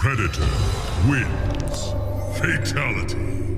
Predator wins. Fatality.